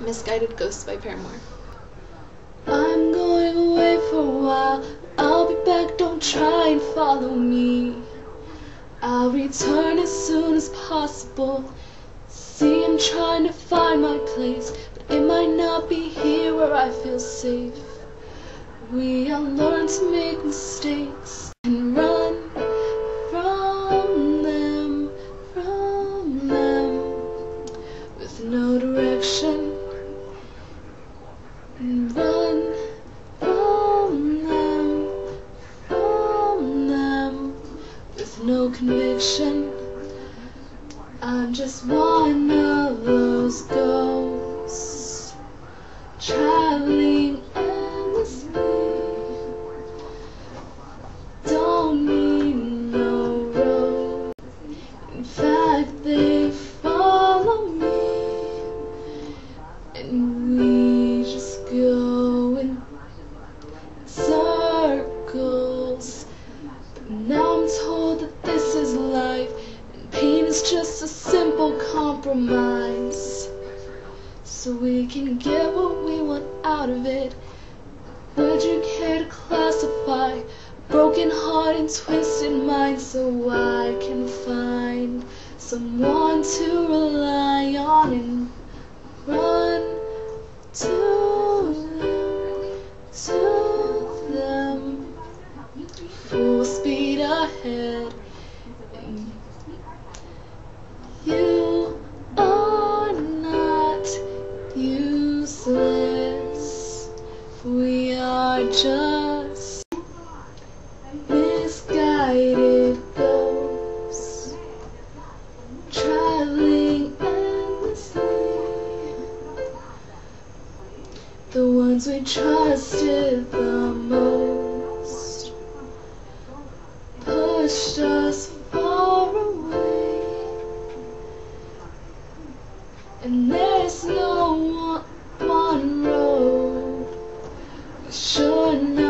Misguided Ghosts by Paramore. I'm going away for a while. I'll be back, don't try and follow me. I'll return as soon as possible. See, I'm trying to find my place, but it might not be here where I feel safe. We all learn to make mistakes and run from them, from them, with no direction. Conviction. I'm just one of those ghosts traveling endlessly. Don't need no road. In fact, they follow me, and compromise. So we can get what we want out of it. Would you care to classify broken heart and twisted mind so I can find someone to rely on and run to them, to them, full speed ahead. Are just misguided ghosts traveling endlessly. The ones we trusted the most pushed us far away. And there's no one, one.